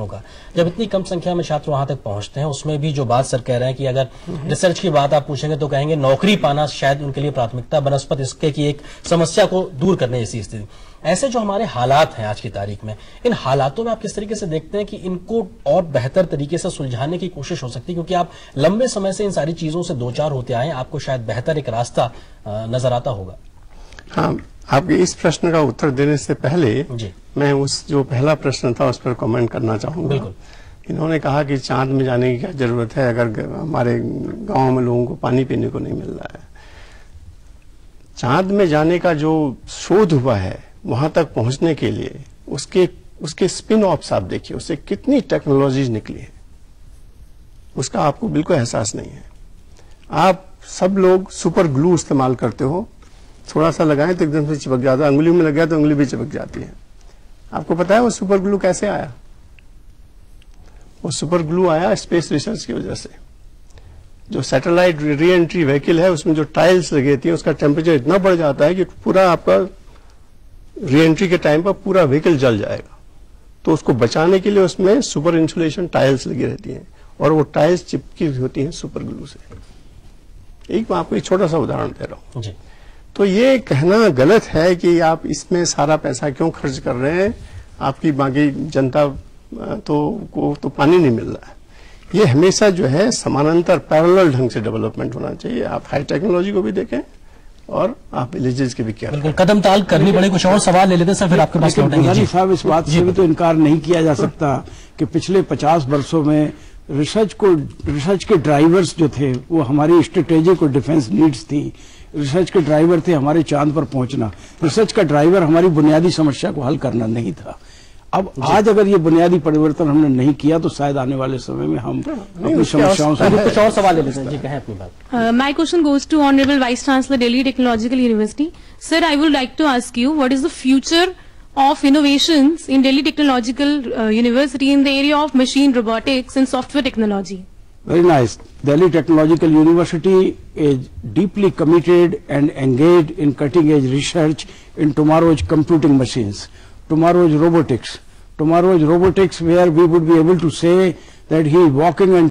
होगा। जब इतनी कम संख्या में छात्र वहाँ तक पहुँचते हैं, उसमें भी जो बात सर कह रहे हैं कि अगर रिसर्च की बात आप पूछेंगे तो कहेंगे नौकरी पाना शायद उनके लिए प्राथमिकता बनस्पत इसके की एक समस्या को दूर करने जैसी स्थिति। ऐसे जो हमारे हालात हैं आज की तारीख में, इन हालातों में आप किस तरीके से देखते हैं कि इनको और बेहतर तरीके से सुलझाने की कोशिश हो सकती है? क्योंकि आप लंबे समय से इन सारी चीज़ों से दो चार होते आए आपको शायद बेहतर एक रास्ता नज़र आता होगा। हाँ आपके इस प्रश्न का उत्तर देने से पहले जी। मैं उस जो पहला प्रश्न था उस पर कमेंट करना चाहूँगा। इन्होंने कहा कि चाँद में जाने की क्या ज़रूरत है अगर हमारे गाँव में लोगों को पानी पीने को नहीं मिल रहा है। चाँद में जाने का जो शोध हुआ है वहाँ तक पहुँचने के लिए उसके उसके स्पिन ऑफ्स आप देखिए उससे कितनी टेक्नोलॉजीज़ निकली है। उसका आपको बिल्कुल एहसास नहीं है। आप सब लोग सुपर ग्लू इस्तेमाल करते हो थोड़ा सा लगाएँ तो एकदम से चिपक जाता है। उंगली में लग गया तो उंगली भी चिपक जाती है। आपको पता है वो सुपर ग्लू कैसे आया? वो सुपर ग्लू आया स्पेस रिसर्च की वजह से। जो सैटेलाइट री एंट्री व्हीकल है, उसमें जो टाइल्स लगी है, उसका टेम्परेचर इतना बढ़ जाता है कि पूरा आपका री एंट्री के टाइम पर पूरा व्हीकल जल जाएगा। तो उसको बचाने के लिए उसमें सुपर इंसुलेशन टाइल्स लगी रहती हैं और वो टाइल्स चिपकी होती हैं सुपर ग्लू से। एक मैं आपको एक छोटा सा उदाहरण दे रहा हूँ। तो ये कहना गलत है कि आप इसमें सारा पैसा क्यों खर्च कर रहे हैं? आपकी बाकी जनता तो को तो पानी नहीं मिल रहा है। ये हमेशा जो है समानांतर पैरेलल ढंग से डेवलपमेंट होना चाहिए। आप हाई टेक्नोलॉजी को भी देखें और आप विलेजेस के भी क्या बिल्कुल कदम ताल करनी पड़े कुछ और सवाल ले लेते हैं सर फिर आपके पास लौटेंगे। जी। साहब इस बात से भी तो इनकार नहीं किया जा सकता कि पिछले पचास वर्षों में रिसर्च को रिसर्च के ड्राइवर्स जो थे वो हमारी स्ट्रेटेजिक और डिफेंस नीड्स थी। रिसर्च के ड्राइवर थे हमारे चाँद पर पहुँचना। रिसर्च का ड्राइवर हमारी बुनियादी समस्या को हल करना नहीं था। अब आज अगर ये बुनियादी परिवर्तन हमने नहीं किया तो शायद आने वाले समय में हम अपनी समस्याओं से कुछ और सवाल my question goes to honourable vice chancellor Delhi technological university sir I would like to ask you what is the future of innovation in Delhi technological university in the area of machine robotics and software technology Very nice. Delhi Technological University is deeply committed and engaged in cutting edge research in tomorrow's computing machines, tomorrow's robotics, tomorrow's robotics where we would be able to say that he is walking and